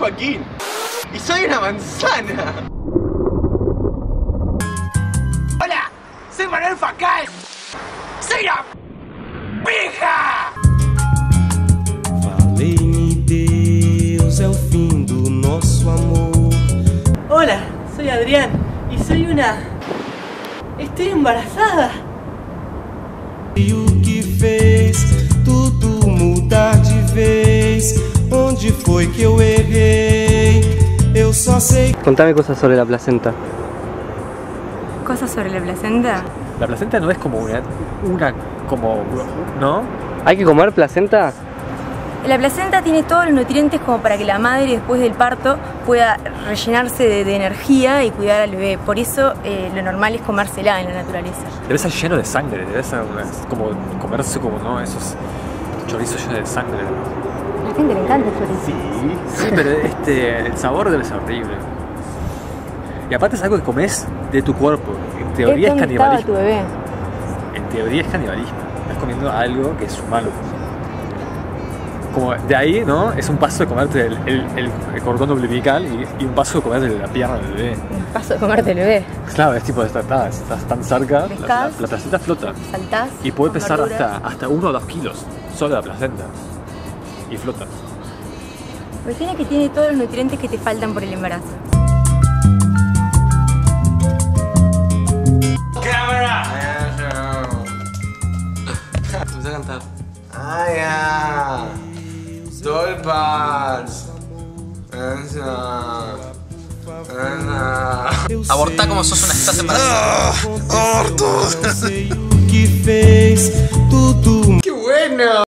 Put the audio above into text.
Joaquín. Y soy una manzana. Hola, soy Manuel Facal. Soy una pija. Falei-me Deus, é o fim do nosso amor. Hola, soy Adrián y soy una... Estoy embarazada. E o que fez tudo mudar de vez? Onde foi que eu errei? Contame cosas sobre la placenta. Cosas sobre la placenta. La placenta no es como una, una como, ¿no? ¿Hay que comer placenta? La placenta tiene todos los nutrientes como para que la madre después del parto pueda rellenarse de, de energía y cuidar al bebé. Por eso eh, lo normal es comérsela en la naturaleza. Debe ser lleno de sangre, debe ser una- como comerse como, ¿no? Esos chorizos llenos de sangre. A la gente le encanta el chorizo. Sí, sí, pero este, el sabor debe ser horrible. Y aparte es algo que comes de tu cuerpo. En teoría es, ¿Dónde estaba tu canibalismo. bebé? En teoría es canibalismo. Estás comiendo algo que es humano. Como de ahí, ¿no? Es un paso de comerte el, el- el- el cordón umbilical y, y un paso de comerte la pierna del bebé. Un paso de comerte el bebé. Claro, es tipo, estás, estás, estás tan cerca, la, la, Pescás. la placenta flota. Saltás. Y puede pesar hasta, hasta uno o dos kilos, solo la placenta. Y flota. Cuestión es que tiene todos los nutrientes que te faltan por el embarazo. Empecé a cantar. Ah, ya. Dolpars. Abortá como sos una estás embarazada. sei o que fez tudo ¡Qué bueno!